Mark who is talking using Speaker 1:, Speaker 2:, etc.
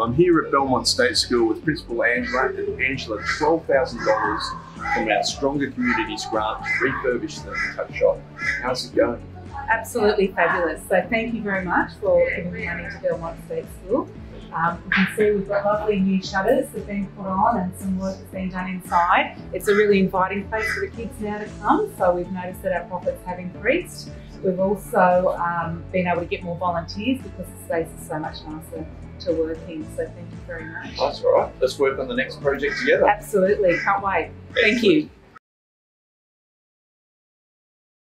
Speaker 1: I'm here at Belmont State School with Principal Angela and Angela $12,000 from our Stronger Communities grant to refurbish the tuck shop. How's it going?
Speaker 2: Absolutely fabulous. So thank you very much for giving money to Belmont State School. Um, you can see we've got lovely new shutters that have been put on and some work that's been done inside. It's a really inviting place for the kids now to come, so we've noticed that our profits have increased. We've also um, been able to get more volunteers because the space is so much nicer to work in. So thank you very much.
Speaker 1: That's all right. Let's work on the next project together.
Speaker 2: Absolutely, can't wait. Thank you.